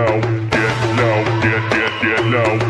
low, get low, get low.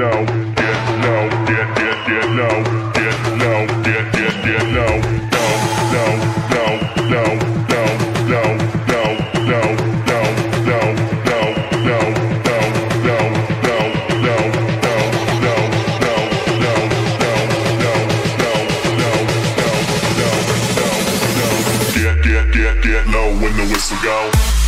no. can't know when the whistle go.